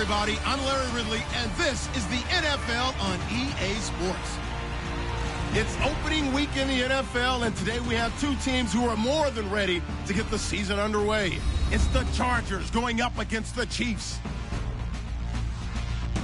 everybody. I'm Larry Ridley, and this is the NFL on EA Sports. It's opening week in the NFL, and today we have two teams who are more than ready to get the season underway. It's the Chargers going up against the Chiefs.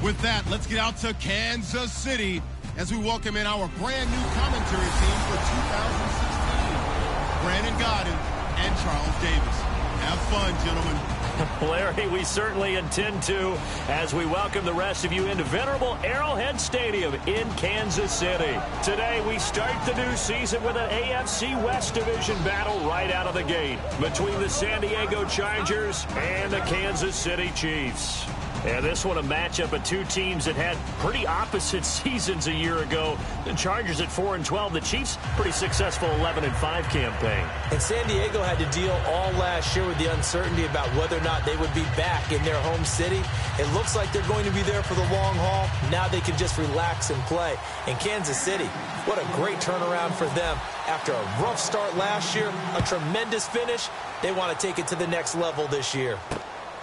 With that, let's get out to Kansas City as we welcome in our brand new commentary team for 2016. Brandon Gaudin and Charles Davis. Have fun, gentlemen. Larry, we certainly intend to as we welcome the rest of you into venerable Arrowhead Stadium in Kansas City. Today, we start the new season with an AFC West Division battle right out of the gate between the San Diego Chargers and the Kansas City Chiefs. And this one a matchup of two teams that had pretty opposite seasons a year ago. The Chargers at 4 and 12, the Chiefs pretty successful 11 and 5 campaign. And San Diego had to deal all last year with the uncertainty about whether or not they would be back in their home city. It looks like they're going to be there for the long haul. Now they can just relax and play. And Kansas City, what a great turnaround for them. After a rough start last year, a tremendous finish, they want to take it to the next level this year.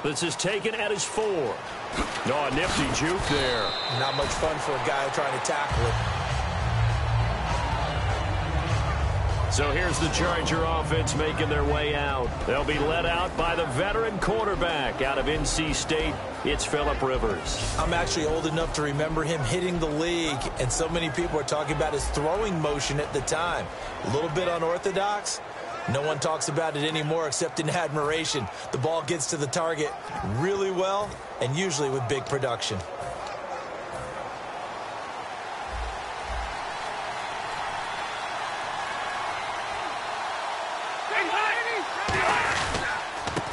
This is taken at his four. No, a nifty juke there. Not much fun for a guy trying to tackle it. So here's the Charger offense making their way out. They'll be led out by the veteran quarterback out of NC State. It's Philip Rivers. I'm actually old enough to remember him hitting the league, and so many people are talking about his throwing motion at the time. A little bit unorthodox, no one talks about it anymore except in admiration. The ball gets to the target really well and usually with big production.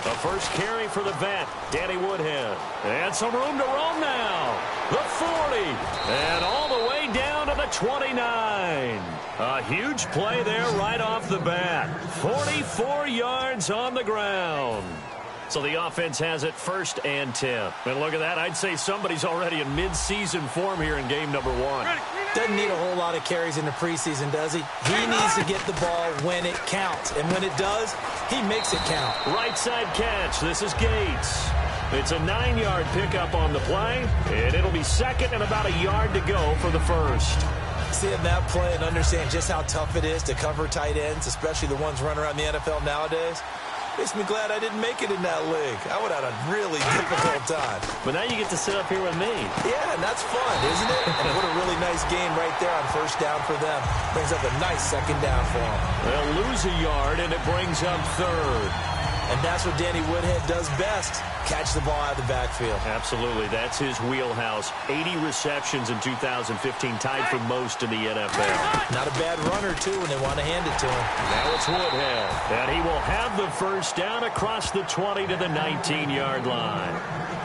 The first carry for the vet, Danny Woodhead. And some room to roam now. The 40. And all the way down to the 29. A huge play there right off the bat. 44 yards on the ground. So the offense has it first and 10. And look at that. I'd say somebody's already in mid-season form here in game number one. Doesn't need a whole lot of carries in the preseason, does he? He needs to get the ball when it counts. And when it does, he makes it count. Right side catch. This is Gates. It's a nine-yard pickup on the play, and it'll be second and about a yard to go for the first. Seeing that play and understand just how tough it is to cover tight ends, especially the ones running around the NFL nowadays, makes me glad I didn't make it in that league. I would have had a really difficult time. But now you get to sit up here with me. Yeah, and that's fun, isn't it? and what a really nice game right there on first down for them. Brings up a nice second down for them. They'll lose a yard, and it brings up third. And that's what Danny Woodhead does best, catch the ball out of the backfield. Absolutely. That's his wheelhouse. 80 receptions in 2015, tied for most in the NFL. Not a bad runner, too, when they want to hand it to him. Now it's Woodhead. And he will have the first down across the 20 to the 19-yard line.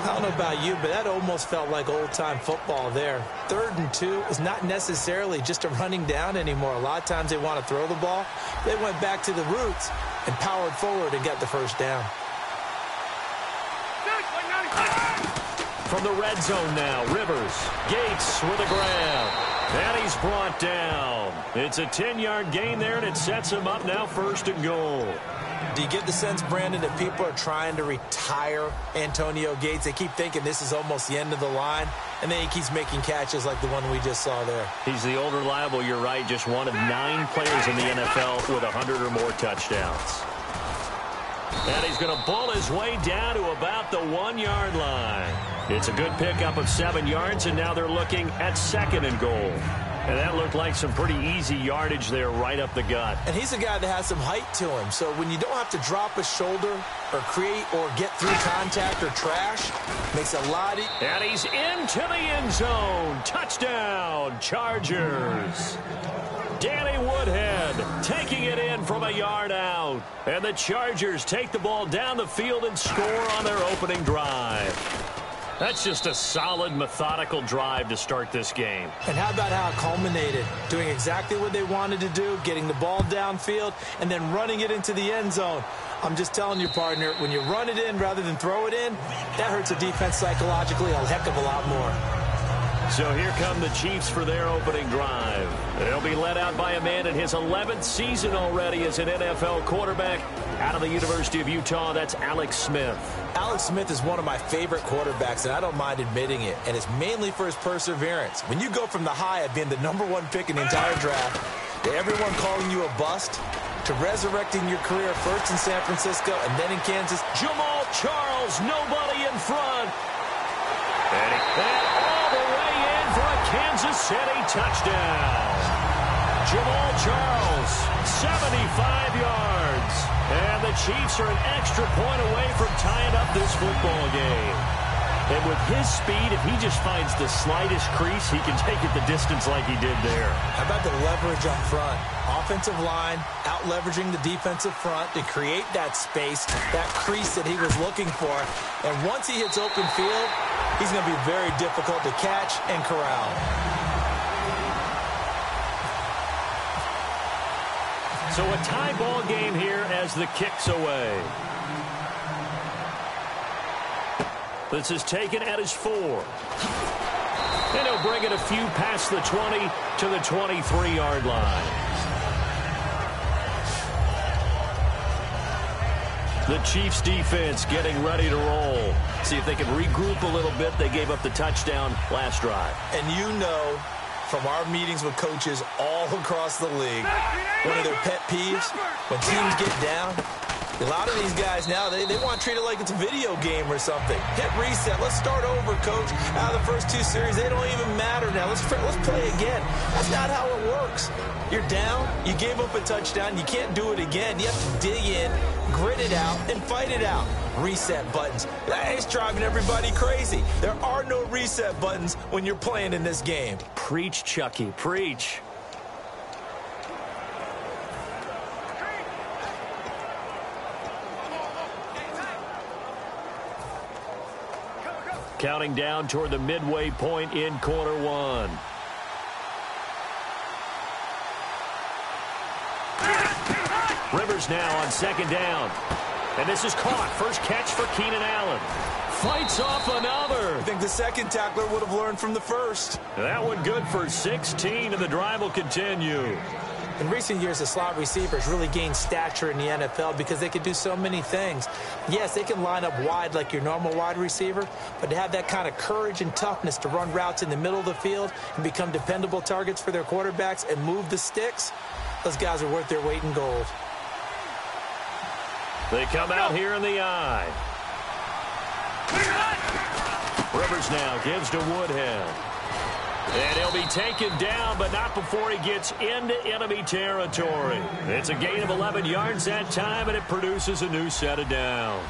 I don't know about you, but that almost felt like old-time football there. Third and two is not necessarily just a running down anymore. A lot of times they want to throw the ball. They went back to the roots and powered forward and got the first down. From the red zone now, Rivers. Gates with a grab. And he's brought down. It's a 10-yard gain there, and it sets him up now first and goal. Do you get the sense, Brandon, that people are trying to retire Antonio Gates? They keep thinking this is almost the end of the line, and then he keeps making catches like the one we just saw there. He's the old reliable, you're right, just one of nine players in the NFL with 100 or more touchdowns. And he's going to bull his way down to about the one-yard line. It's a good pickup of seven yards, and now they're looking at second and goal. And that looked like some pretty easy yardage there right up the gut. And he's a guy that has some height to him. So when you don't have to drop a shoulder or create or get through contact or trash, makes a lot easier. And he's into the end zone. Touchdown, Chargers. Danny Woodhead taking it in from a yard out. And the Chargers take the ball down the field and score on their opening drive. That's just a solid, methodical drive to start this game. And how about how it culminated? Doing exactly what they wanted to do, getting the ball downfield, and then running it into the end zone. I'm just telling you, partner, when you run it in rather than throw it in, that hurts a defense psychologically a heck of a lot more. So here come the Chiefs for their opening drive. They'll be led out by a man in his 11th season already as an NFL quarterback. Out of the University of Utah, that's Alex Smith. Alex Smith is one of my favorite quarterbacks, and I don't mind admitting it. And it's mainly for his perseverance. When you go from the high of being the number one pick in the entire draft to everyone calling you a bust to resurrecting your career first in San Francisco and then in Kansas. Jamaal Charles, nobody in front. And, Kansas City touchdown. Jamaal Charles, 75 yards. And the Chiefs are an extra point away from tying up this football game. And with his speed, if he just finds the slightest crease, he can take it the distance like he did there. How about the leverage up front? Offensive line out leveraging the defensive front to create that space, that crease that he was looking for. And once he hits open field, he's going to be very difficult to catch and corral. So a tie ball game here as the kick's away. This is taken at his four. And he'll bring it a few past the 20 to the 23-yard line. The Chiefs defense getting ready to roll. See if they can regroup a little bit. They gave up the touchdown last drive. And you know from our meetings with coaches all across the league, one of their pet peeves, when teams get down, a lot of these guys now, they, they want to treat it like it's a video game or something. Hit reset. Let's start over, coach. Out of the first two series, they don't even matter now. Let's, let's play again. That's not how it works. You're down. You gave up a touchdown. You can't do it again. You have to dig in, grit it out, and fight it out. Reset buttons. It's driving everybody crazy. There are no reset buttons when you're playing in this game. Preach, Chucky. Preach. Counting down toward the midway point in quarter one. Rivers now on second down. And this is caught. First catch for Keenan Allen. Fights off another. I think the second tackler would have learned from the first. That one good for 16, and the drive will continue. In recent years, the slot receivers really gained stature in the NFL because they can do so many things. Yes, they can line up wide like your normal wide receiver, but to have that kind of courage and toughness to run routes in the middle of the field and become dependable targets for their quarterbacks and move the sticks, those guys are worth their weight in gold. They come out here in the eye. Rivers now gives to Woodhead. And he'll be taken down, but not before he gets into enemy territory. It's a gain of 11 yards that time, and it produces a new set of downs.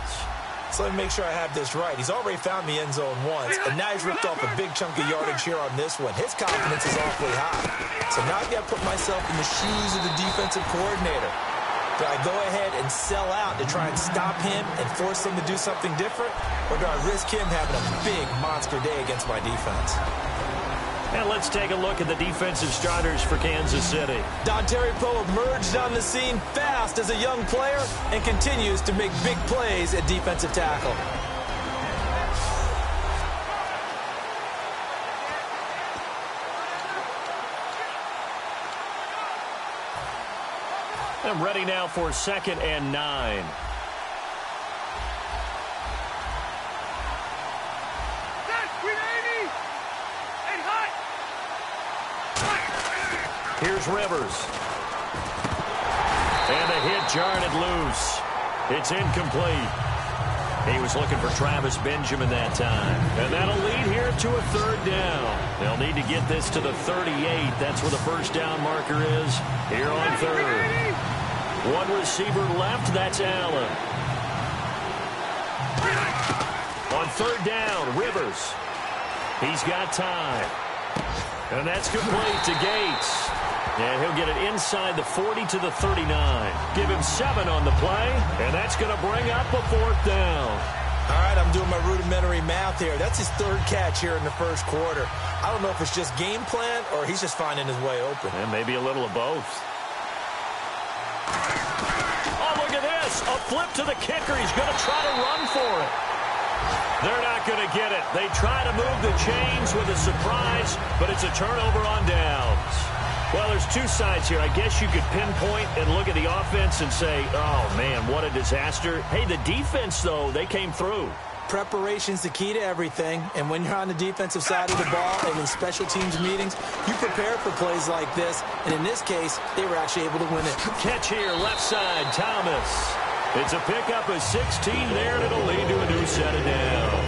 So let me make sure I have this right. He's already found the end zone once, and now he's ripped off a big chunk of yardage here on this one. His confidence is awfully high. So now I've got to put myself in the shoes of the defensive coordinator. Do I go ahead and sell out to try and stop him and force him to do something different? Or do I risk him having a big monster day against my defense? And let's take a look at the defensive starters for Kansas City. Dontari Poe emerged on the scene fast as a young player and continues to make big plays at defensive tackle. I'm ready now for second and nine. Here's Rivers. And the hit jarred it loose. It's incomplete. He was looking for Travis Benjamin that time. And that'll lead here to a third down. They'll need to get this to the 38. That's where the first down marker is here on third. One receiver left. That's Allen. On third down, Rivers. He's got time. And that's complete to Gates. And he'll get it inside the 40 to the 39. Give him seven on the play, and that's going to bring up a fourth down. All right, I'm doing my rudimentary math here. That's his third catch here in the first quarter. I don't know if it's just game plan or he's just finding his way open. And maybe a little of both. Oh, look at this. A flip to the kicker. He's going to try to run for it. They're not going to get it. They try to move the chains with a surprise, but it's a turnover on downs. Well, there's two sides here. I guess you could pinpoint and look at the offense and say, oh, man, what a disaster. Hey, the defense, though, they came through. Preparation's the key to everything, and when you're on the defensive side of the ball and in special teams meetings, you prepare for plays like this, and in this case, they were actually able to win it. Catch here, left side, Thomas. It's a pickup of 16 there, and it'll lead to a new set of downs.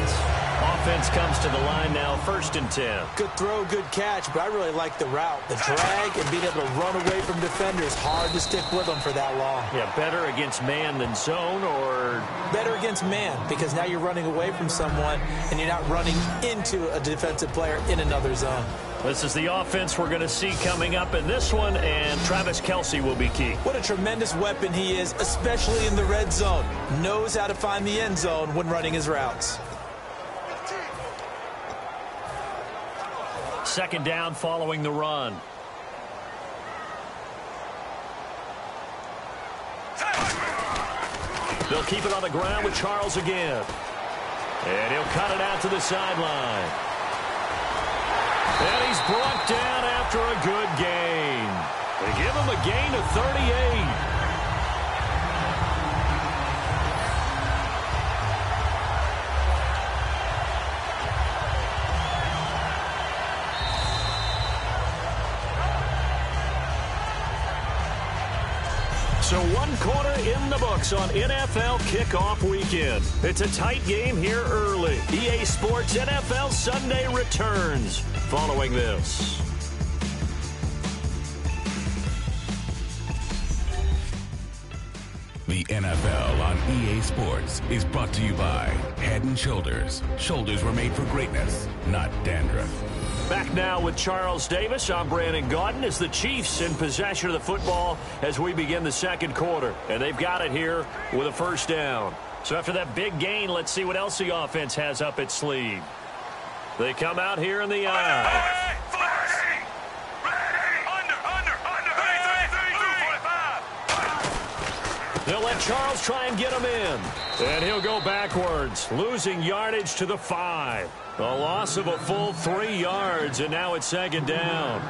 Offense comes to the line now, first and 10. Good throw, good catch, but I really like the route. The drag and being able to run away from defenders. Hard to stick with them for that long. Yeah, better against man than zone or... Better against man because now you're running away from someone and you're not running into a defensive player in another zone. This is the offense we're going to see coming up in this one, and Travis Kelce will be key. What a tremendous weapon he is, especially in the red zone. Knows how to find the end zone when running his routes. Second down following the run. They'll keep it on the ground with Charles again. And he'll cut it out to the sideline. And he's brought down after a good gain. They give him a gain of 38. The books on NFL kickoff weekend. It's a tight game here early. EA Sports NFL Sunday returns following this. The NFL on EA Sports is brought to you by Head & Shoulders. Shoulders were made for greatness, not dandruff. Back now with Charles Davis. I'm Brandon Gaudin as the Chiefs in possession of the football as we begin the second quarter. And they've got it here with a first down. So after that big gain, let's see what else the offense has up its sleeve. They come out here in the eye. They'll let Charles try and get him in. And he'll go backwards, losing yardage to the five. A loss of a full three yards, and now it's second down.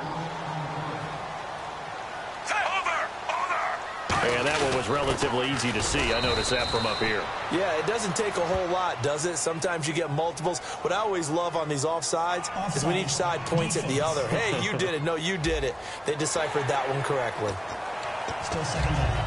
And that one was relatively easy to see. I noticed that from up here. Yeah, it doesn't take a whole lot, does it? Sometimes you get multiples. What I always love on these offsides Offside. is when each side points at the other. Hey, you did it. No, you did it. They deciphered that one correctly. Still second down.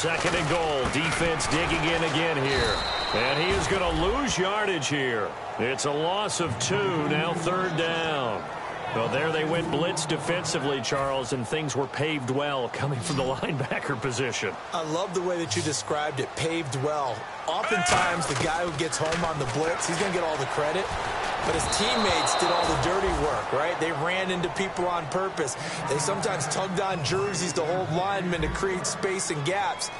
Second and goal. Defense digging in again here. And he is going to lose yardage here. It's a loss of two. Now third down. Well, there they went blitz defensively, Charles, and things were paved well coming from the linebacker position. I love the way that you described it, paved well. Oftentimes, the guy who gets home on the blitz, he's going to get all the credit. But his teammates did all the dirty work, right? They ran into people on purpose. They sometimes tugged on jerseys to hold linemen to create space and gaps.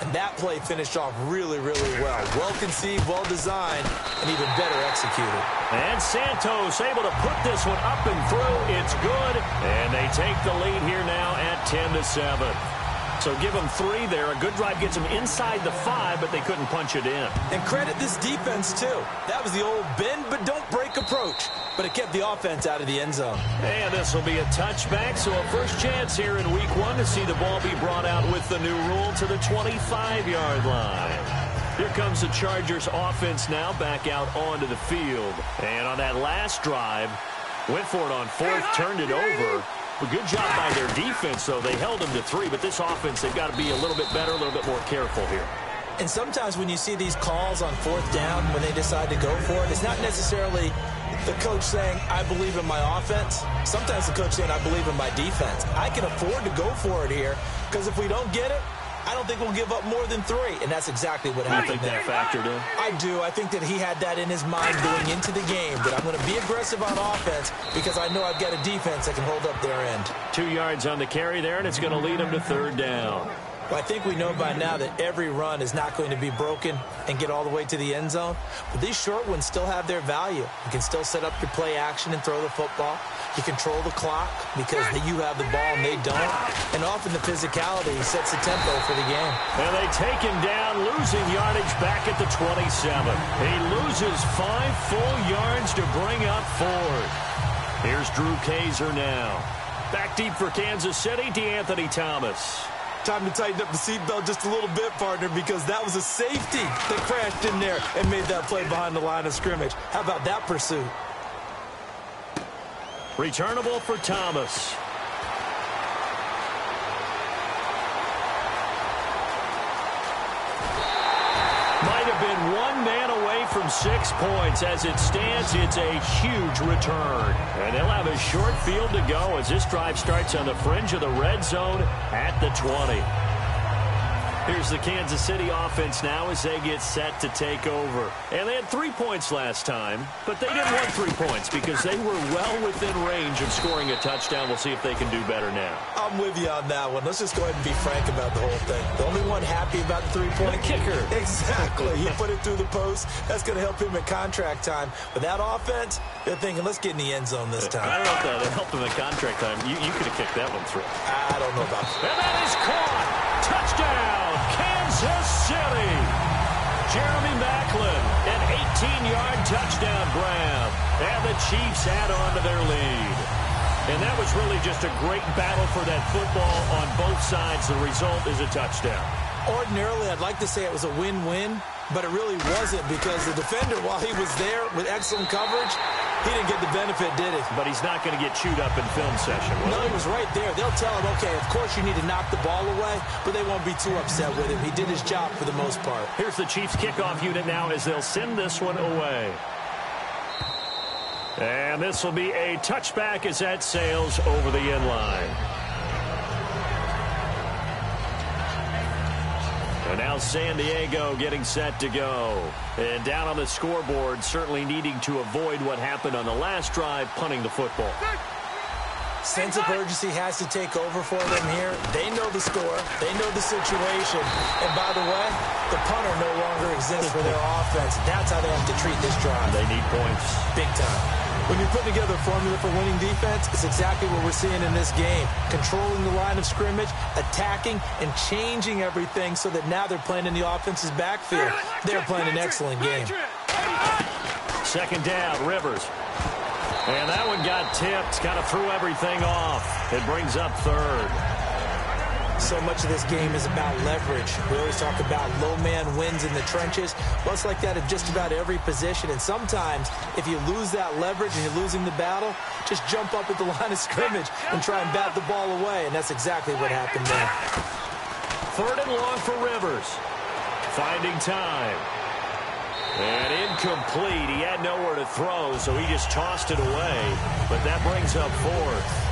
And that play finished off really, really well. Well conceived, well designed, and even better executed. And Santos able to put this one up and through. It's good. And they take the lead here now at 10 to 7. So give them three there. A good drive gets them inside the five, but they couldn't punch it in. And credit this defense, too. That was the old bend but don't break approach. But it kept the offense out of the end zone. And this will be a touchback, so a first chance here in week one to see the ball be brought out with the new rule to the 25-yard line. Here comes the Chargers offense now back out onto the field. And on that last drive, went for it on fourth, turned it over. A good job by their defense, though. They held them to three, but this offense, they've got to be a little bit better, a little bit more careful here. And sometimes when you see these calls on fourth down, when they decide to go for it, it's not necessarily the coach saying, I believe in my offense. Sometimes the coach saying, I believe in my defense. I can afford to go for it here because if we don't get it, I don't think we'll give up more than three. And that's exactly what happened there. that factored in? I do. I think that he had that in his mind going into the game, that I'm going to be aggressive on offense because I know I've got a defense that can hold up their end. Two yards on the carry there, and it's going to lead him to third down. Well, I think we know by now that every run is not going to be broken and get all the way to the end zone. But these short ones still have their value. You can still set up your play action and throw the football. You control the clock because you have the ball and they don't. And often the physicality sets the tempo for the game. And they take him down, losing yardage back at the 27. He loses five full yards to bring up Ford. Here's Drew Kaser now. Back deep for Kansas City, DeAnthony Thomas. Time to tighten up the seatbelt just a little bit, partner, because that was a safety that crashed in there and made that play behind the line of scrimmage. How about that pursuit? Returnable for Thomas. Might have been one man away from six points. As it stands, it's a huge return. And they'll have a short field to go as this drive starts on the fringe of the red zone at the 20. Here's the Kansas City offense now as they get set to take over. And they had three points last time, but they didn't want three points because they were well within range of scoring a touchdown. We'll see if they can do better now. I'm with you on that one. Let's just go ahead and be frank about the whole thing. The only one happy about the three-point kicker. Exactly. He put it through the post. That's going to help him in contract time. But that offense, they're thinking, let's get in the end zone this time. I don't know if that helped him in contract time. You, you could have kicked that one through. I don't know about that. And that is caught. Touchdown, Kansas City. Jeremy Maclin, an 18-yard touchdown grab. And the Chiefs add on to their lead. And that was really just a great battle for that football on both sides. The result is a touchdown. Ordinarily, I'd like to say it was a win-win, but it really wasn't because the defender, while he was there with excellent coverage, he didn't get the benefit, did he? But he's not going to get chewed up in film session, No, he was right there. They'll tell him, okay, of course you need to knock the ball away, but they won't be too upset with him. He did his job for the most part. Here's the Chiefs kickoff unit now as they'll send this one away. And this will be a touchback as that sails over the end line. And now San Diego getting set to go. And down on the scoreboard, certainly needing to avoid what happened on the last drive, punting the football. Sense of urgency has to take over for them here. They know the score. They know the situation. And by the way, the punter no longer exists for their offense. That's how they have to treat this drive. They need points. Big time. When you're putting together a formula for winning defense, it's exactly what we're seeing in this game. Controlling the line of scrimmage, attacking, and changing everything so that now they're playing in the offense's backfield. They're playing an excellent game. Second down, Rivers. And that one got tipped, kind of threw everything off. It brings up third. So much of this game is about leverage. We always talk about low man wins in the trenches. Well, it's like that at just about every position. And sometimes, if you lose that leverage and you're losing the battle, just jump up at the line of scrimmage and try and bat the ball away. And that's exactly what happened there. Third and long for Rivers. Finding time. And incomplete. He had nowhere to throw, so he just tossed it away. But that brings up fourth.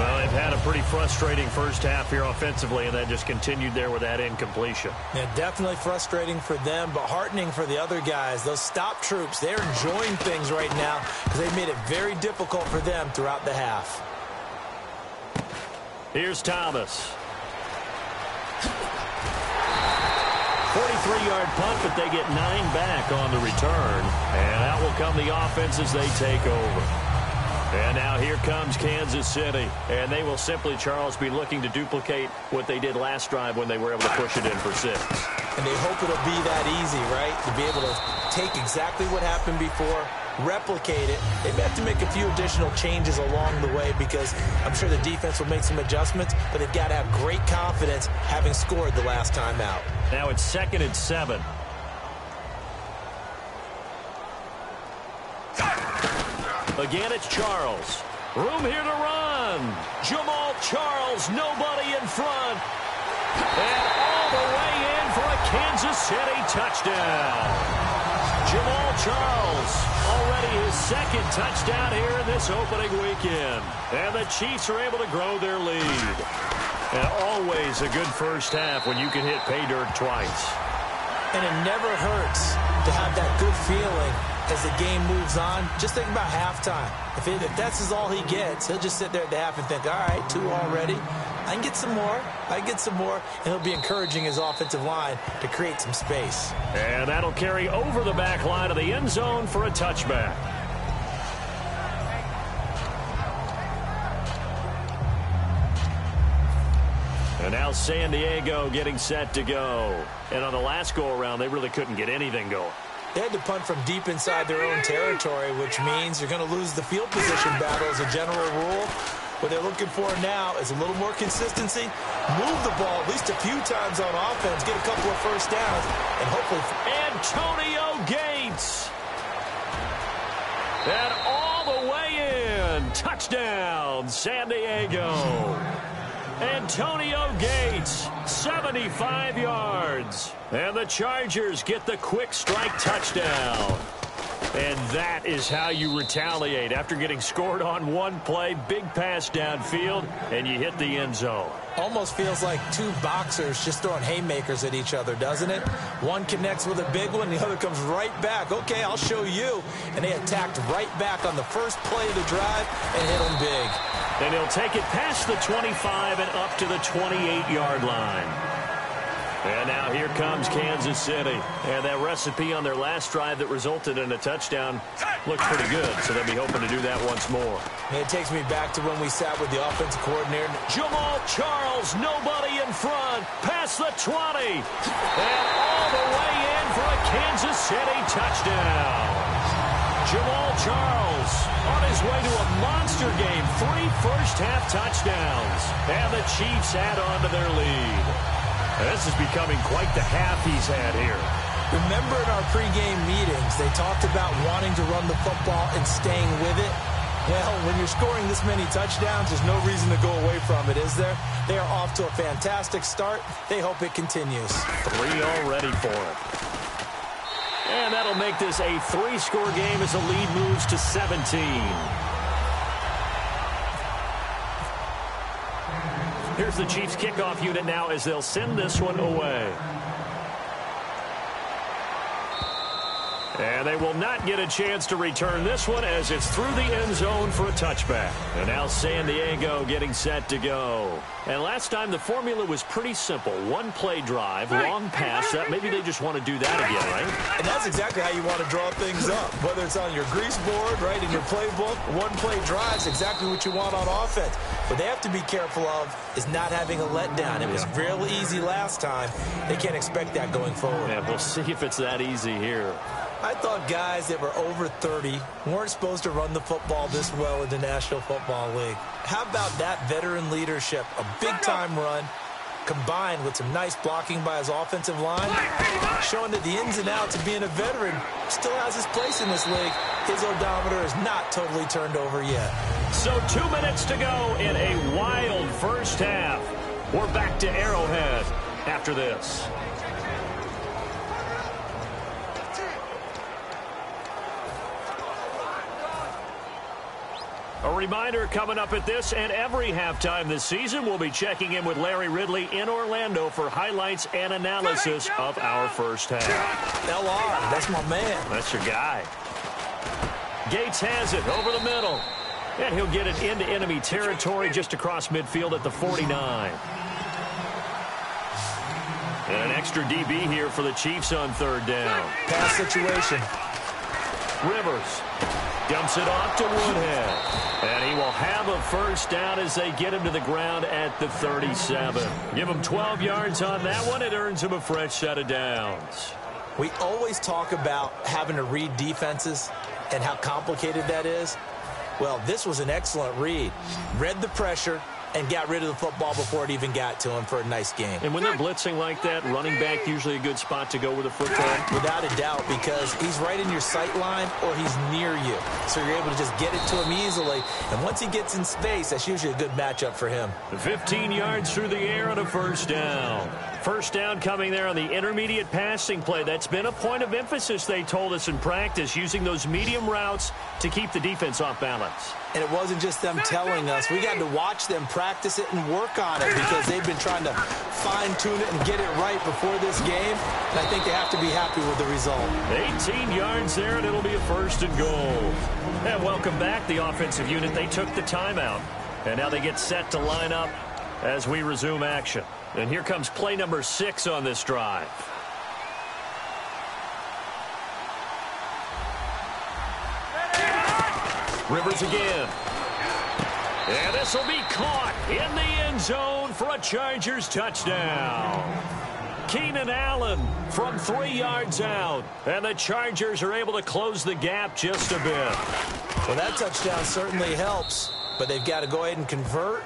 Well, they've had a pretty frustrating first half here offensively, and that just continued there with that incompletion. Yeah, definitely frustrating for them, but heartening for the other guys. Those stop troops, they're enjoying things right now because they made it very difficult for them throughout the half. Here's Thomas. 43-yard punt, but they get nine back on the return. And out will come the offense as they take over. And now here comes Kansas City. And they will simply, Charles, be looking to duplicate what they did last drive when they were able to push it in for six. And they hope it'll be that easy, right? To be able to take exactly what happened before, replicate it. They may have to make a few additional changes along the way because I'm sure the defense will make some adjustments, but they've got to have great confidence having scored the last time out. Now it's second and seven. Again, it's Charles. Room here to run. Jamaal Charles, nobody in front. And all the way in for a Kansas City touchdown. Jamaal Charles, already his second touchdown here in this opening weekend. And the Chiefs are able to grow their lead. And always a good first half when you can hit pay dirt twice. And it never hurts to have that good feeling as the game moves on. Just think about halftime. If, it, if that's all he gets, he'll just sit there at the half and think, all right, two already. I can get some more. I can get some more. And he'll be encouraging his offensive line to create some space. And that'll carry over the back line of the end zone for a touchback. And now San Diego getting set to go. And on the last go-around, they really couldn't get anything going. They had to punt from deep inside their own territory, which means you're going to lose the field position battle as a general rule. What they're looking for now is a little more consistency, move the ball at least a few times on offense, get a couple of first downs, and hopefully... Antonio Gates! And all the way in. Touchdown, San Diego. Antonio Gates, 75 yards. And the Chargers get the quick strike touchdown. And that is how you retaliate after getting scored on one play, big pass downfield, and you hit the end zone. Almost feels like two boxers just throwing haymakers at each other, doesn't it? One connects with a big one, the other comes right back. Okay, I'll show you. And they attacked right back on the first play of the drive and hit them big. And he'll take it past the 25 and up to the 28-yard line. And now here comes Kansas City. And that recipe on their last drive that resulted in a touchdown looked pretty good, so they'll be hoping to do that once more. It takes me back to when we sat with the offensive coordinator. Jamaal Charles, nobody in front, past the 20. And all the way in for a Kansas City touchdown. Jamaal Charles on his way to a monster game. Three first-half touchdowns. And the Chiefs add on to their lead. This is becoming quite the half he's had here. Remember in our pregame meetings, they talked about wanting to run the football and staying with it. Well, when you're scoring this many touchdowns, there's no reason to go away from it, is there? They are off to a fantastic start. They hope it continues. Three already for it. And that'll make this a three-score game as the lead moves to 17. Here's the Chiefs kickoff unit now as they'll send this one away. And they will not get a chance to return this one as it's through the end zone for a touchback. And now San Diego getting set to go. And last time the formula was pretty simple. One play drive, long pass. That Maybe they just want to do that again, right? And that's exactly how you want to draw things up. Whether it's on your grease board, right, in your playbook, one play drive is exactly what you want on offense. What they have to be careful of is not having a letdown. It was real easy last time. They can't expect that going forward. Yeah, we'll see if it's that easy here. I thought guys that were over 30 weren't supposed to run the football this well in the National Football League. How about that veteran leadership? A big-time run combined with some nice blocking by his offensive line, showing that the ins and outs of being a veteran still has his place in this league. His odometer is not totally turned over yet. So two minutes to go in a wild first half. We're back to Arrowhead after this. Reminder coming up at this and every halftime this season, we'll be checking in with Larry Ridley in Orlando for highlights and analysis of our first half. LR, that's my man. That's your guy. Gates has it over the middle. And he'll get it into enemy territory just across midfield at the 49. And an extra DB here for the Chiefs on third down. Pass situation. Rivers dumps it off to Woodhead. And he will have a first down as they get him to the ground at the 37. Give him 12 yards on that one. It earns him a fresh set of downs. We always talk about having to read defenses and how complicated that is. Well, this was an excellent read. Read the pressure, and got rid of the football before it even got to him for a nice game. And when they're blitzing like that, running back usually a good spot to go with a football? Without a doubt, because he's right in your sight line or he's near you. So you're able to just get it to him easily. And once he gets in space, that's usually a good matchup for him. 15 yards through the air on a first down. First down coming there on the intermediate passing play. That's been a point of emphasis, they told us in practice, using those medium routes to keep the defense off balance. And it wasn't just them telling us. We got to watch them practice it and work on it because they've been trying to fine-tune it and get it right before this game. And I think they have to be happy with the result. 18 yards there, and it'll be a first and goal. And welcome back, the offensive unit. They took the timeout. And now they get set to line up as we resume action. And here comes play number six on this drive. Rivers again. And this will be caught in the end zone for a Chargers touchdown. Keenan Allen from three yards out. And the Chargers are able to close the gap just a bit. Well, that touchdown certainly helps, but they've got to go ahead and convert,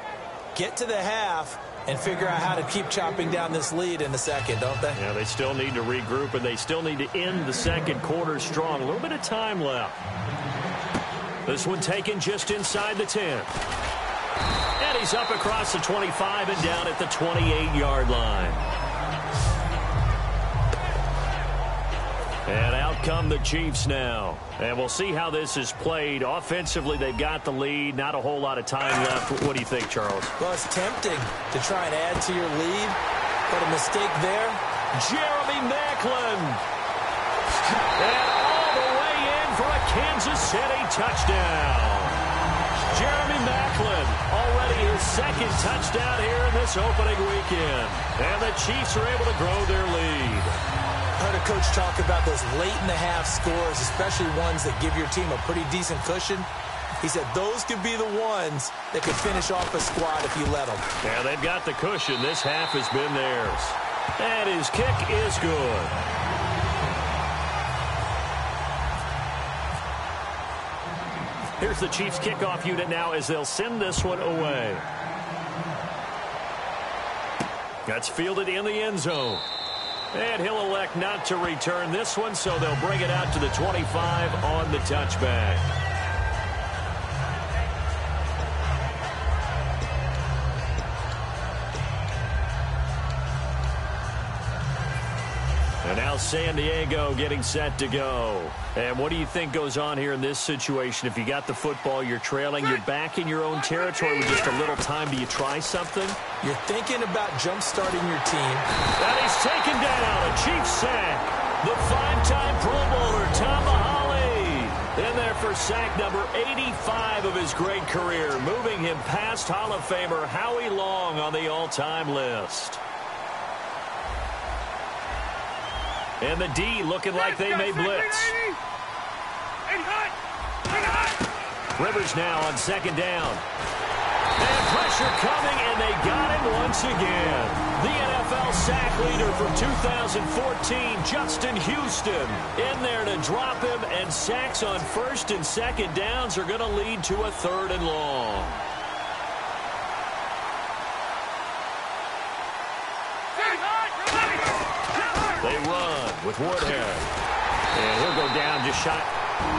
get to the half, and figure out how to keep chopping down this lead in the second, don't they? Yeah, they still need to regroup, and they still need to end the second quarter strong. A little bit of time left. This one taken just inside the 10. And he's up across the 25 and down at the 28-yard line. And out come the Chiefs now. And we'll see how this is played. Offensively, they've got the lead. Not a whole lot of time left. What do you think, Charles? Well, it's tempting to try and add to your lead. But a mistake there. Jeremy Maclin. And all the way in for a Kansas City touchdown. Jeremy Maclin, already his second touchdown here in this opening weekend. And the Chiefs are able to grow their lead heard a coach talk about those late in the half scores, especially ones that give your team a pretty decent cushion. He said those could be the ones that could finish off a squad if you let them. Yeah, they've got the cushion. This half has been theirs. And his kick is good. Here's the Chiefs kickoff unit now as they'll send this one away. That's fielded in the end zone. And he'll elect not to return this one, so they'll bring it out to the 25 on the touchback. San Diego getting set to go. And what do you think goes on here in this situation? If you got the football, you're trailing, you're back in your own territory with just a little time. Do you try something? You're thinking about jump-starting your team. And he's taken down. A chief sack. The five-time Pro Bowler, Tamba In there for sack number 85 of his great career, moving him past Hall of Famer Howie Long on the all-time list. And the D looking like they may blitz. Rivers now on second down. And pressure coming, and they got him once again. The NFL sack leader from 2014, Justin Houston, in there to drop him, and sacks on first and second downs are going to lead to a third and long. With Woodhead. And he'll go down just shot.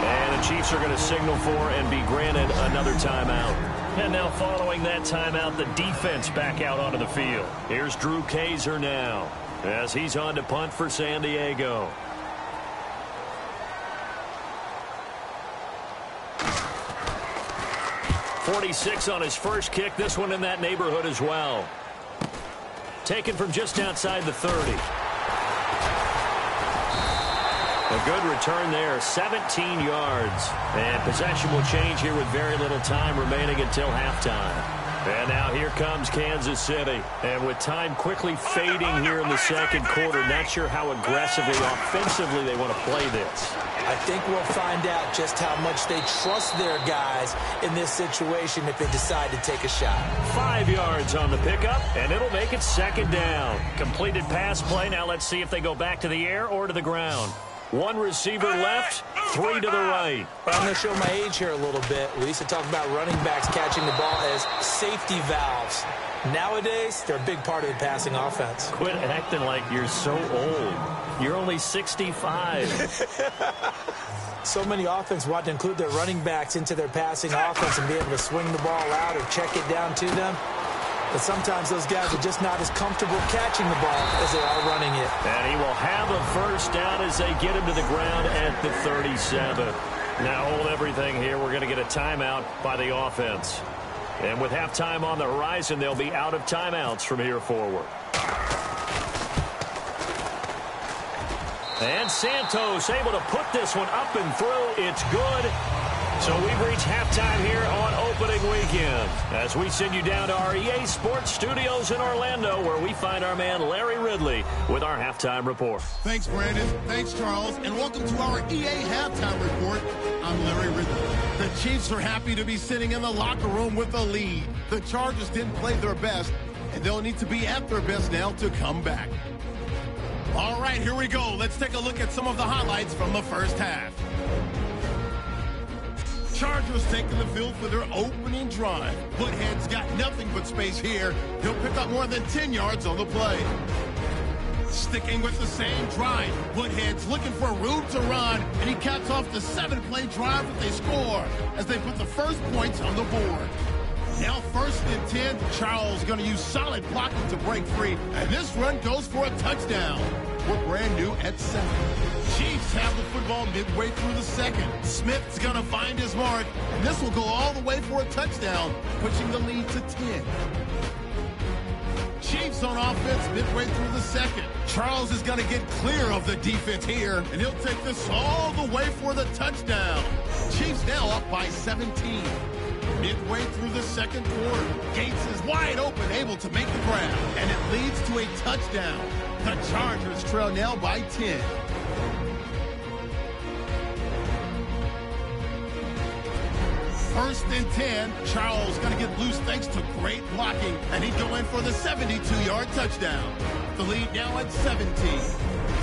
And the Chiefs are going to signal for and be granted another timeout. And now following that timeout, the defense back out onto the field. Here's Drew Kaser now as he's on to punt for San Diego. Forty-six on his first kick. This one in that neighborhood as well. Taken from just outside the 30. A good return there, 17 yards. And possession will change here with very little time remaining until halftime. And now here comes Kansas City. And with time quickly fading here in the second quarter, not sure how aggressively, offensively they want to play this. I think we'll find out just how much they trust their guys in this situation if they decide to take a shot. Five yards on the pickup, and it'll make it second down. Completed pass play. Now let's see if they go back to the air or to the ground. One receiver left, three to the right. I'm going to show my age here a little bit. We used to talk about running backs catching the ball as safety valves. Nowadays, they're a big part of the passing offense. Quit acting like you're so old. You're only 65. so many offenses want to include their running backs into their passing offense and be able to swing the ball out or check it down to them. But sometimes those guys are just not as comfortable catching the ball as they are running it. And he will have a first down as they get him to the ground at the 37. Now hold everything here. We're going to get a timeout by the offense. And with halftime on the horizon, they'll be out of timeouts from here forward. And Santos able to put this one up and through. It's good. So we've reached halftime here on opening weekend as we send you down to our EA Sports Studios in Orlando where we find our man Larry Ridley with our halftime report. Thanks, Brandon. Thanks, Charles. And welcome to our EA halftime report. I'm Larry Ridley. The Chiefs are happy to be sitting in the locker room with a lead. The Chargers didn't play their best, and they'll need to be at their best now to come back. All right, here we go. Let's take a look at some of the highlights from the first half. Chargers taking the field for their opening drive. Woodhead's got nothing but space here. He'll pick up more than 10 yards on the play. Sticking with the same drive, Woodhead's looking for room to run, and he caps off the seven-play drive that they score as they put the first points on the board. Now first and 10, Charles going to use solid blocking to break free, and this run goes for a touchdown. We're brand new at seven. Chiefs have the football midway through the second. Smith's going to find his mark, and this will go all the way for a touchdown, pushing the lead to 10. Chiefs on offense midway through the second. Charles is going to get clear of the defense here, and he'll take this all the way for the touchdown. Chiefs now up by 17. Midway through the second quarter, Gates is wide open, able to make the grab, and it leads to a touchdown. The Chargers trail now by 10. First and 10, Charles going to get loose thanks to great blocking, and he'd go in for the 72-yard touchdown. The lead now at 17.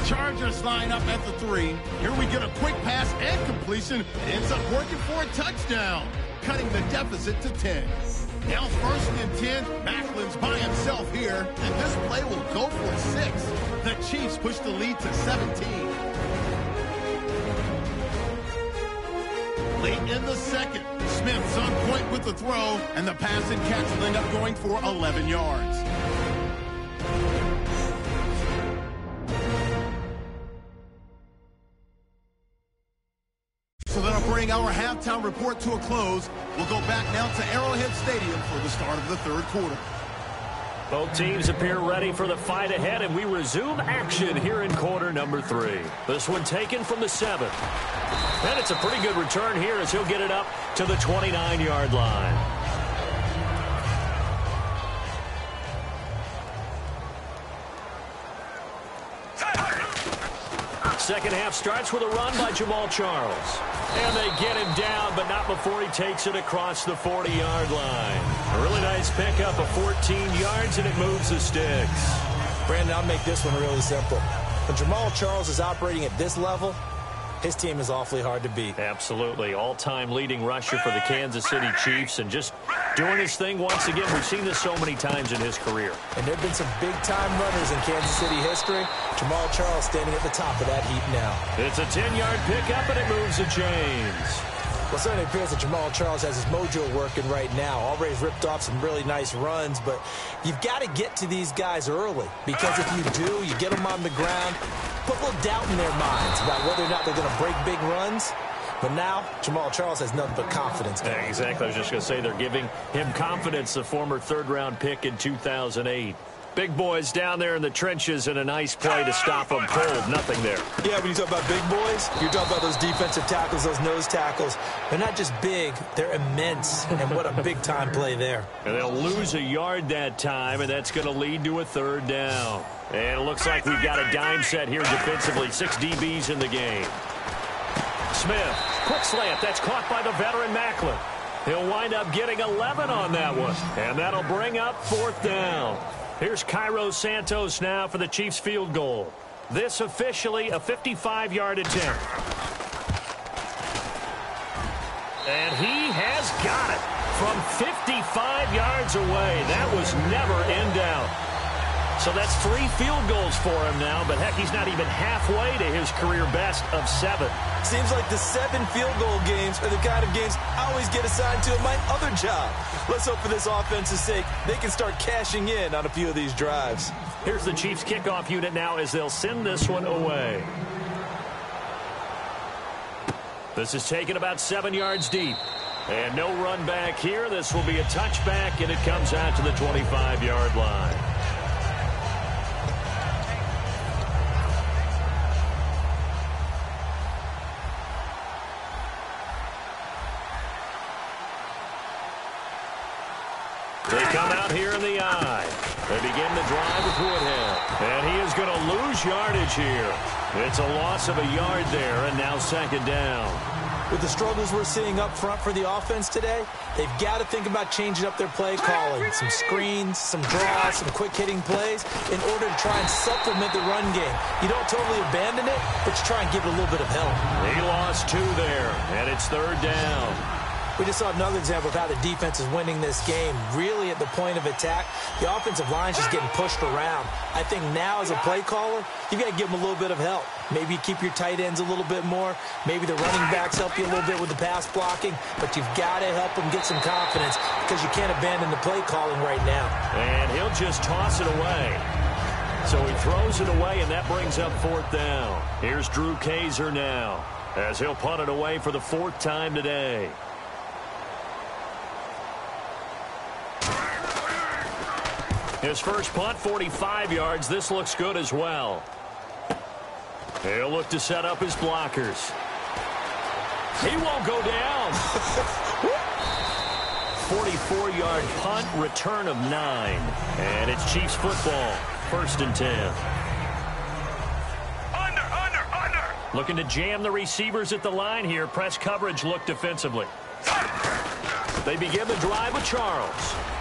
Chargers line up at the three. Here we get a quick pass and completion. It ends up working for a touchdown, cutting the deficit to 10. Now first and 10, Maclin's by himself here, and this play will go for six. The Chiefs push the lead to 17. Late in the second, Smith's on point with the throw, and the pass and catch will end up going for 11 yards. Halftime report to a close. We'll go back now to Arrowhead Stadium for the start of the third quarter. Both teams appear ready for the fight ahead, and we resume action here in quarter number three. This one taken from the seven. And it's a pretty good return here as he'll get it up to the 29-yard line. Second half starts with a run by Jamaal Charles. And they get him down, but not before he takes it across the 40-yard line. A really nice pickup of 14 yards, and it moves the sticks. Brandon, I'll make this one really simple. When Jamaal Charles is operating at this level, his team is awfully hard to beat. Absolutely. All-time leading rusher for the Kansas City Chiefs and just doing his thing once again. We've seen this so many times in his career. And there have been some big-time runners in Kansas City history. Jamaal Charles standing at the top of that heap now. It's a 10-yard pickup, and it moves the chains. Well, it certainly appears that Jamaal Charles has his mojo working right now. Already ripped off some really nice runs, but you've got to get to these guys early because if you do, you get them on the ground, put a little doubt in their minds about whether or not they're going to break big runs. But now, Jamaal Charles has nothing but confidence. Yeah, exactly. I was just going to say they're giving him confidence, the former third-round pick in 2008. Big boys down there in the trenches and a nice play to stop them cold. Nothing there. Yeah, when you talk about big boys, you're talking about those defensive tackles, those nose tackles. They're not just big, they're immense. And what a big-time play there. And they'll lose a yard that time, and that's going to lead to a third down. And it looks like we've got a dime set here defensively. Six DBs in the game. Smith, quick slant. That's caught by the veteran Maclin. He'll wind up getting 11 on that one. And that'll bring up fourth down. Here's Cairo Santos now for the Chiefs field goal. This officially a 55-yard attempt. And he has got it from 55 yards away. That was never in doubt. So that's three field goals for him now, but heck, he's not even halfway to his career best of seven. Seems like the seven field goal games are the kind of games I always get assigned to in my other job. Let's hope for this offense's sake they can start cashing in on a few of these drives. Here's the Chiefs kickoff unit now as they'll send this one away. This is taken about seven yards deep. And no run back here. This will be a touchback, and it comes out to the 25-yard line. They come out here in the I. They begin the drive with Woodhead. And he is going to lose yardage here. It's a loss of a yard there, and now second down. With the struggles we're seeing up front for the offense today, they've got to think about changing up their play calling. Some screens, some draws, some quick-hitting plays in order to try and supplement the run game. You don't totally abandon it, but you try and give it a little bit of help. He lost two there, and it's third down. We just saw another example of how the defense is winning this game. Really at the point of attack, the offensive line is just getting pushed around. I think now as a play caller, you got to give them a little bit of help. Maybe you keep your tight ends a little bit more. Maybe the running backs help you a little bit with the pass blocking. But you've got to help them get some confidence because you can't abandon the play calling right now. And he'll just toss it away. So he throws it away, and that brings up fourth down. Here's Drew Kaser now as he'll punt it away for the fourth time today. His first punt, 45 yards. This looks good as well. He'll look to set up his blockers. He won't go down. 44-yard punt, return of nine. And it's Chiefs football, first and 10. Under, under, under. Looking to jam the receivers at the line here. Press coverage look defensively. They begin the drive with Charles.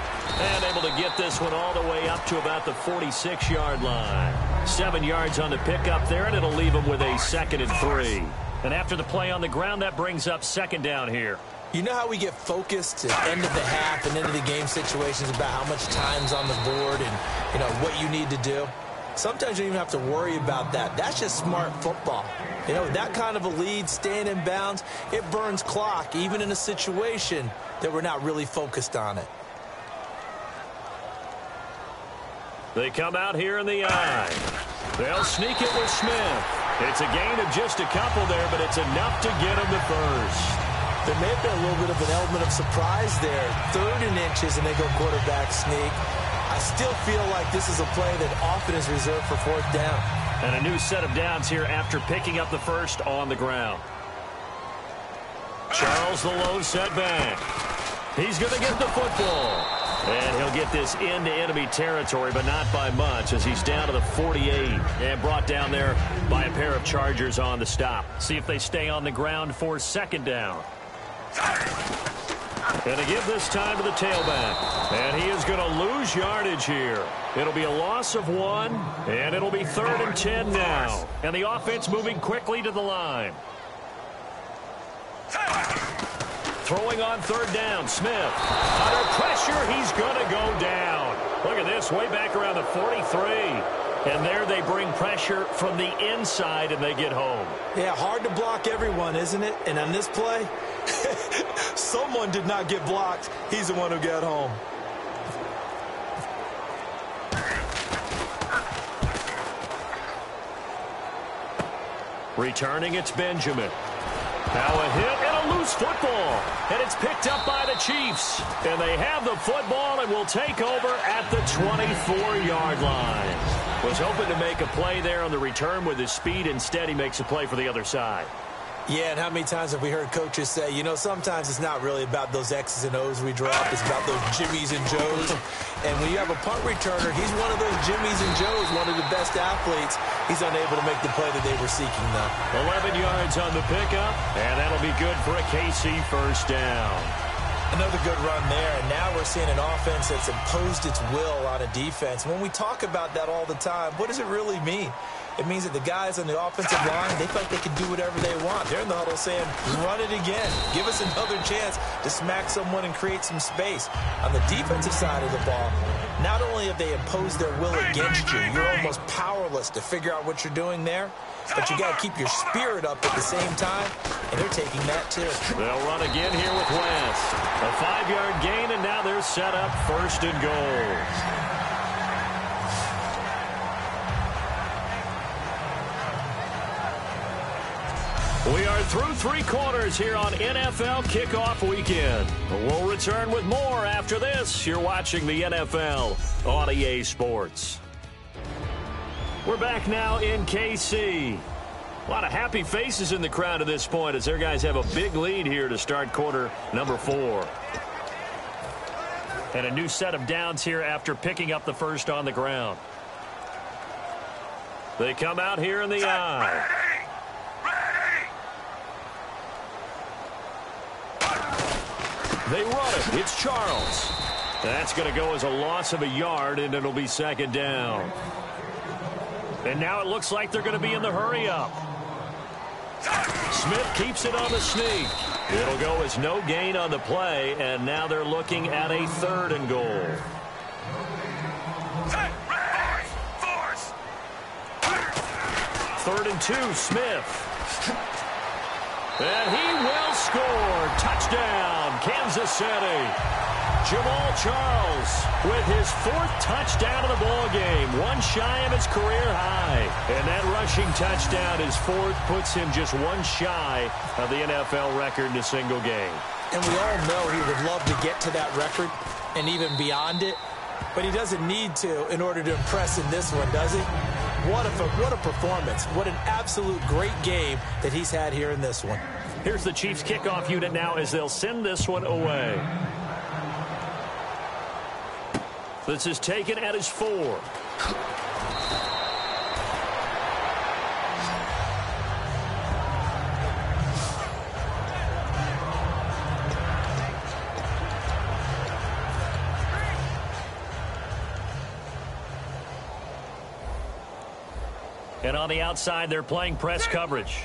And able to get this one all the way up to about the 46-yard line. Seven yards on the pickup there, and it'll leave them with a second and three. And after the play on the ground, that brings up second down here. You know how we get focused at end of the half and end of the game situations about how much time's on the board and, you know, what you need to do? Sometimes you don't even have to worry about that. That's just smart football. You know, that kind of a lead, staying in bounds, it burns clock, even in a situation that we're not really focused on it. They come out here in the I. They'll sneak it with Smith. It's a gain of just a couple there, but it's enough to get them to first. There may have been a little bit of an element of surprise there. Third and inches, and they go quarterback sneak. I still feel like this is a play that often is reserved for fourth down. And a new set of downs here after picking up the first on the ground. Charles the low setback. He's going to get the football. And he'll get this into enemy territory, but not by much as he's down to the 48 and brought down there by a pair of Chargers on the stop. See if they stay on the ground for second down. And to give this time to the tailback. And he is going to lose yardage here. It'll be a loss of one, and it'll be third and 10 now. And the offense moving quickly to the line. Throwing on third down, Smith. Under pressure, he's going to go down. Look at this, way back around the 43. And there they bring pressure from the inside, and they get home. Yeah, hard to block everyone, isn't it? And on this play, someone did not get blocked. He's the one who got home. Returning, it's Benjamin. Now a hit loose football. And it's picked up by the Chiefs. And they have the football and will take over at the 24-yard line. Was hoping to make a play there on the return with his speed. Instead, he makes a play for the other side. Yeah, and how many times have we heard coaches say, you know, sometimes it's not really about those X's and O's we drop. It's about those Jimmies and Joes. And when you have a punt returner, he's one of those Jimmies and Joes, one of the best athletes. He's unable to make the play that they were seeking, though. 11 yards on the pickup, and that'll be good for a KC first down. Another good run there, and now we're seeing an offense that's imposed its will on a defense. When we talk about that all the time, what does it really mean? It means that the guys on the offensive line, they feel like they can do whatever they want. They're in the huddle saying, run it again. Give us another chance to smack someone and create some space. On the defensive side of the ball, not only have they imposed their will against you, you're almost powerless to figure out what you're doing there, but you got to keep your spirit up at the same time, and they're taking that too. They'll run again here with West. A five-yard gain, and now they're set up first and goal. Are through three quarters here on NFL Kickoff Weekend. We'll return with more after this. You're watching the NFL on EA Sports. We're back now in KC. A lot of happy faces in the crowd at this point as their guys have a big lead here to start quarter number four. And a new set of downs here after picking up the first on the ground. They come out here in the I. They run it. It's Charles. That's going to go as a loss of a yard, and it'll be second down. And now it looks like they're going to be in the hurry up. Smith keeps it on the sneak. It'll go as no gain on the play, and now they're looking at a third and goal. Third and two, Smith. And he will score. Touchdown, Kansas City. Jamaal Charles with his fourth touchdown of the ball game, one shy of his career high. And that rushing touchdown, his fourth, puts him just one shy of the NFL record in a single game. And we all know he would love to get to that record and even beyond it, but he doesn't need to in order to impress in this one, does he? What a, what a performance. What an absolute great game that he's had here in this one. Here's the Chiefs kickoff unit now as they'll send this one away. This is taken at his four. On the outside, they're playing press coverage.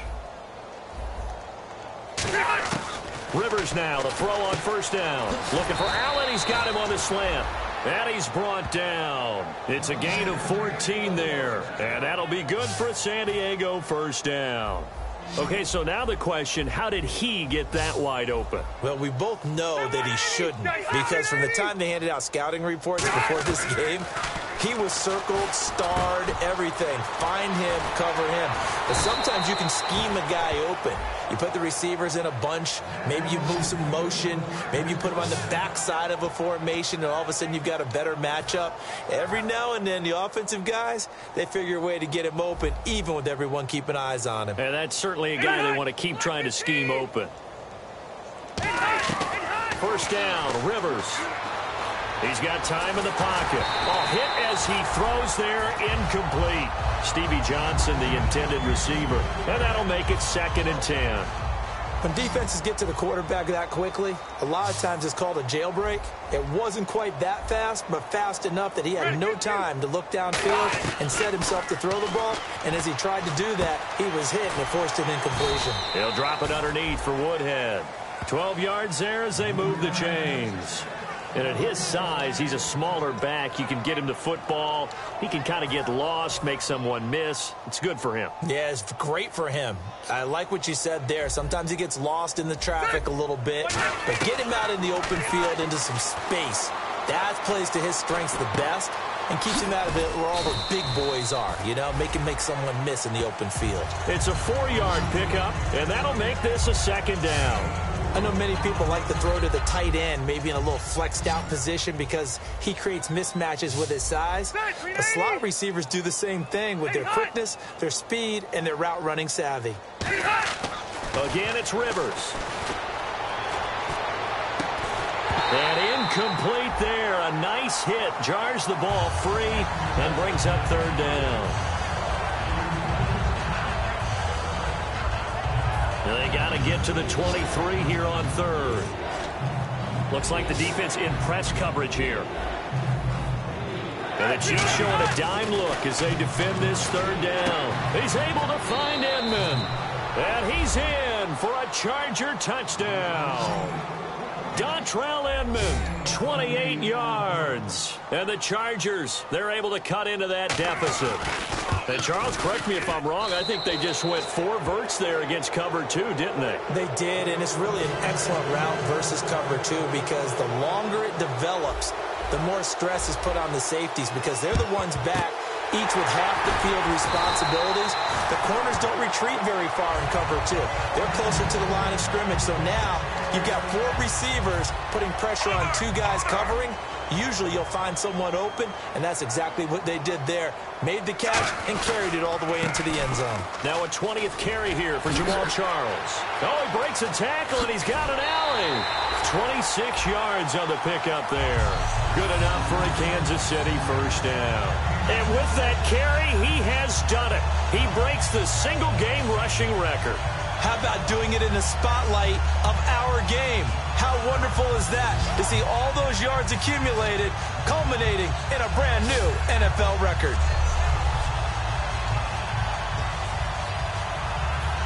Rivers now, the throw on first down. Looking for Allen. He's got him on the slant. And he's brought down. It's a gain of 14 there. And that'll be good for San Diego first down. Okay, so now the question, how did he get that wide open? Well, we both know that he shouldn't because from the time they handed out scouting reports before this game, he was circled, starred, everything. Find him, cover him. But sometimes you can scheme a guy open. You put the receivers in a bunch. Maybe you move some motion. Maybe you put them on the backside of a formation, and all of a sudden you've got a better matchup. Every now and then, the offensive guys, they figure a way to get him open, even with everyone keeping eyes on him. And that's certainly a guy they want to keep trying to scheme open. First down, Rivers. He's got time in the pocket. Oh, hit as he throws there, incomplete. Stevie Johnson, the intended receiver. And that'll make it second and ten. When defenses get to the quarterback that quickly, a lot of times it's called a jailbreak. It wasn't quite that fast, but fast enough that he had no time to look downfield and set himself to throw the ball. And as he tried to do that, he was hit and it forced an incompletion. He'll drop it underneath for Woodhead. 12 yards there as they move the chains. And at his size, he's a smaller back. You can get him the football. He can kind of get lost, make someone miss. It's good for him. Yeah, it's great for him. I like what you said there. Sometimes he gets lost in the traffic a little bit. But get him out in the open field into some space. That plays to his strengths the best and keeps him out of it where all the big boys are, you know, make him make someone miss in the open field. It's a four-yard pickup, and that'll make this a second down. I know many people like to throw to the tight end, maybe in a little flexed out position because he creates mismatches with his size. The slot receivers do the same thing with their quickness, their speed, and their route running savvy. Again, it's Rivers. And incomplete there. A nice hit. Jars the ball free and brings up third down. They got to get to the 23 here on third. Looks like the defense in press coverage here. And the Chiefs showing a dime look as they defend this third down. He's able to find Inman. And he's in for a Charger touchdown. Dontrelle Inman, 28 yards. And the Chargers, they're able to cut into that deficit. And Charles, correct me if I'm wrong, I think they just went four verts there against cover two, didn't they? They did, and it's really an excellent route versus cover two because the longer it develops, the more stress is put on the safeties because they're the ones back each with half the field responsibilities. The corners don't retreat very far in cover two. They're closer to the line of scrimmage. So now you've got four receivers putting pressure on two guys covering. usually you'll find someone open, and that's exactly what they did there. Made the catch and carried it all the way into the end zone. Now a 20th carry here for Jamaal Charles. Oh, he breaks a tackle, and he's got an alley. 26 yards on the pickup there. Good enough for a Kansas City first down. And with that carry, he has done it. He breaks the single-game rushing record. How about doing it in the spotlight of our game? How wonderful is that to see all those yards accumulated, culminating in a brand new NFL record.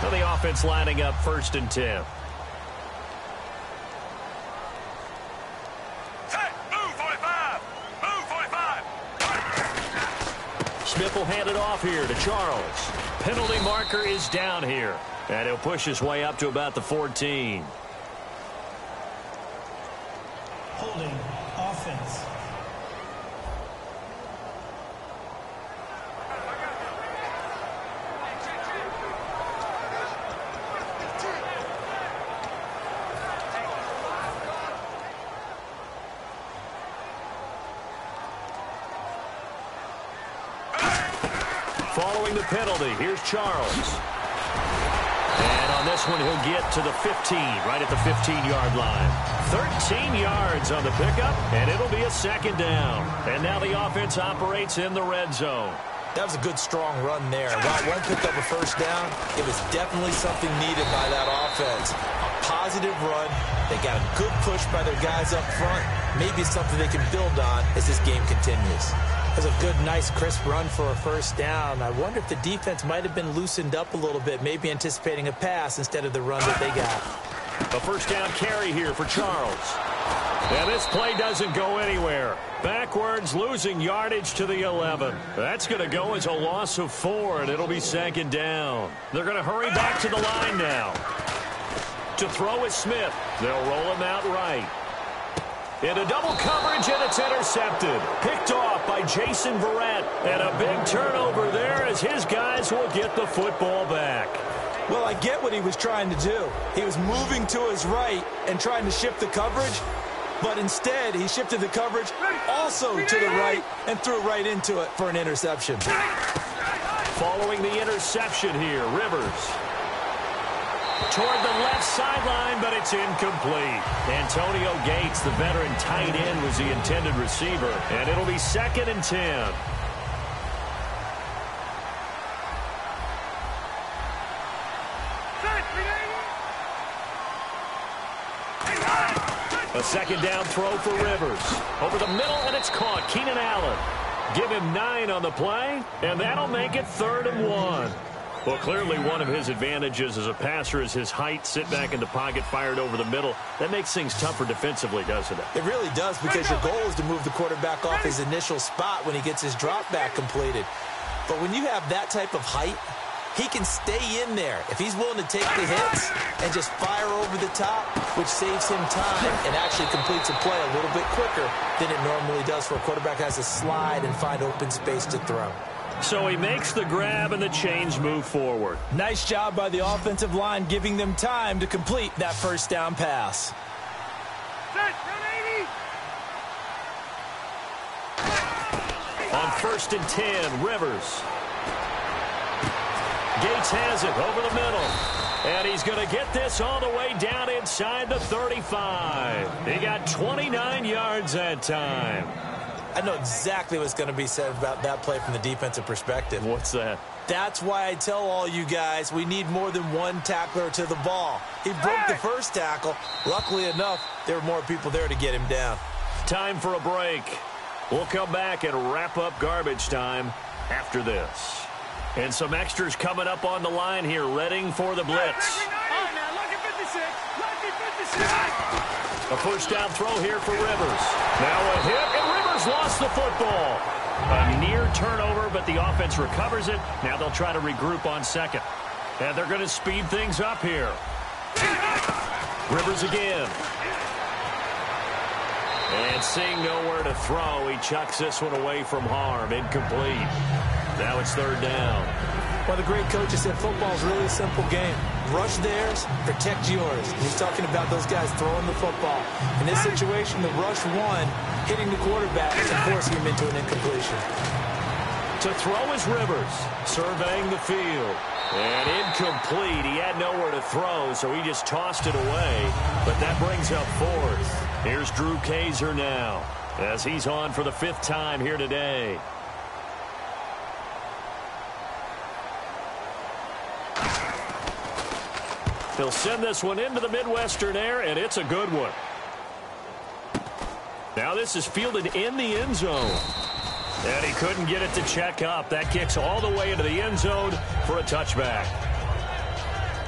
Well, the offense lining up first and 10. Smith will hand it off here to Charles. Penalty marker is down here. And he'll push his way up to about the 14. The penalty, here's Charles. And on this one, he'll get to the 15, right at the 15-yard line. 13 yards on the pickup, and it'll be a second down. And now the offense operates in the red zone. That was a good, strong run there. While one picked up a first down, it was definitely something needed by that offense. A positive run. They got a good push by their guys up front. Maybe something they can build on as this game continues. Was a good, nice, crisp run for a first down. I wonder if the defense might have been loosened up a little bit, maybe anticipating a pass instead of the run that they got. A first down carry here for Charles. And this play doesn't go anywhere. Backwards, losing yardage to the 11. That's going to go as a loss of four, and it'll be second down. They're going to hurry back to the line now. To throw is Smith. They'll roll him out right. Into double coverage, and it's intercepted. Picked off by Jason Verrett. And a big turnover there as his guys will get the football back. Well, I get what he was trying to do. He was moving to his right and trying to shift the coverage, but instead he shifted the coverage also to the right and threw right into it for an interception. Following the interception here, Rivers toward the left sideline, but it's incomplete. Antonio Gates, the veteran tight end, was the intended receiver, and it'll be second and 10. A second down throw for Rivers. Over the middle, and it's caught. Keenan Allen. Give him nine on the play, and that'll make it third and one. Well, clearly one of his advantages as a passer is his height, sit back in the pocket, fired over the middle. That makes things tougher defensively, doesn't it? It really does because your goal is to move the quarterback off his initial spot when he gets his drop back completed. But when you have that type of height, he can stay in there if he's willing to take the hits and just fire over the top, which saves him time and actually completes a play a little bit quicker than it normally does for a quarterback has to slide and find open space to throw. So he makes the grab and the chains move forward. Nice job by the offensive line giving them time to complete that first down pass. On first and 10, Rivers. Gates has it over the middle. And he's going to get this all the way down inside the 35. He got 29 yards that time. I know exactly what's going to be said about that play from the defensive perspective. What's that? That's why I tell all you guys we need more than one tackler to the ball. He broke the first tackle. Luckily enough, there were more people there to get him down. Time for a break. We'll come back and wrap up garbage time after this. And some extras coming up on the line here, readying for the blitz. A first down throw here for Rivers. Now a hit, Rivers lost the football. A near turnover, but the offense recovers it. Now they'll try to regroup on second. And they're going to speed things up here. Rivers again. And seeing nowhere to throw, he chucks this one away from harm. Incomplete. Now it's third down. One of the great coaches said football is really a simple game. Rush theirs, protect yours. He's talking about those guys throwing the football. In this situation, the rush one, hitting the quarterback and forcing him into an incompletion. To throw is Rivers, surveying the field. And incomplete. He had nowhere to throw, so he just tossed it away. But that brings up fourth. Here's Drew Kaser now, as he's on for the fifth time here today. He'll send this one into the Midwestern air, and it's a good one. Now this is fielded in the end zone. And he couldn't get it to check up. That kicks all the way into the end zone for a touchback.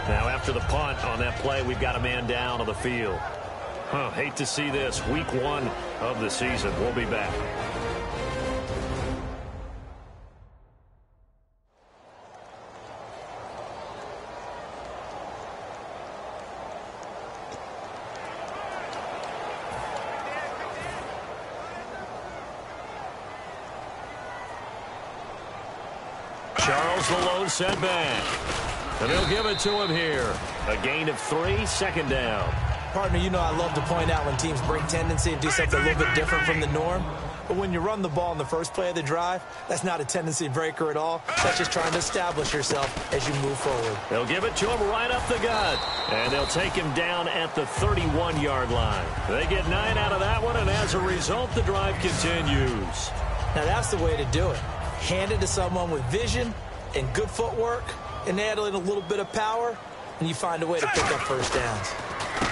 Now after the punt on that play, we've got a man down on the field. Huh, hate to see this. Week one of the season. We'll be back. Sent back. And they'll give it to him here. A gain of three, second down. Partner, you know I love to point out when teams break tendency and do something a little bit different from the norm. But when you run the ball in the first play of the drive, that's not a tendency breaker at all. That's just trying to establish yourself as you move forward. They'll give it to him right up the gut. And they'll take him down at the 31-yard line. They get nine out of that one, and as a result, the drive continues. Now that's the way to do it. Hand it to someone with vision and good footwork, and add in a little bit of power, and you find a way to pick up first downs.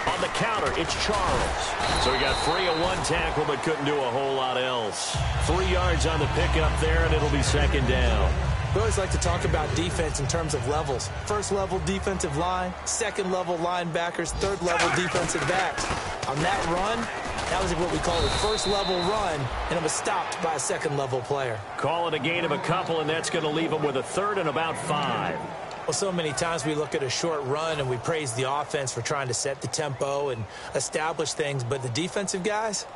On the counter, it's Charles. So he got free of one tackle, but couldn't do a whole lot else. Three yards on the pickup there, and it'll be second down. We always like to talk about defense in terms of levels. First level defensive line, second level linebackers, third level defensive backs. On that run, that was what we call a first level run, and it was stopped by a second level player. Call it a gain of a couple, and that's going to leave them with a third and about five. Well, so many times we look at a short run and we praise the offense for trying to set the tempo and establish things, but the defensive guys,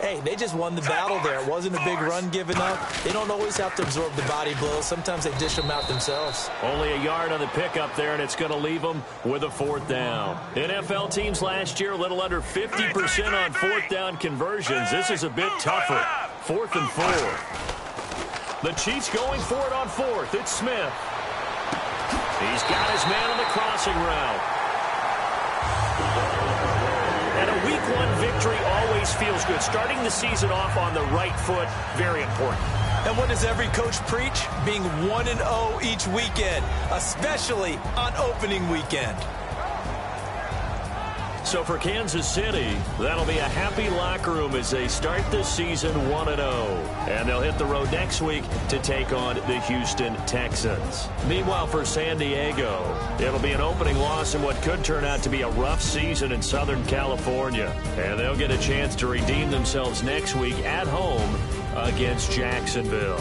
hey, they just won the battle there. It wasn't a big run given up. They don't always have to absorb the body blows. Sometimes they dish them out themselves. Only a yard on the pickup there, and it's going to leave them with a fourth down. NFL teams last year, a little under 50% on fourth down conversions. This is a bit tougher. Fourth and four. The Chiefs going for it on fourth. It's Smith. He's got his man on the crossing route. And a week one victory always feels good. Starting the season off on the right foot, very important. And what does every coach preach? Being 1-0 each weekend, especially on opening weekend. So for Kansas City, that'll be a happy locker room as they start the season 1-0. And they'll hit the road next week to take on the Houston Texans. Meanwhile, for San Diego, it'll be an opening loss in what could turn out to be a rough season in Southern California. And they'll get a chance to redeem themselves next week at home against Jacksonville.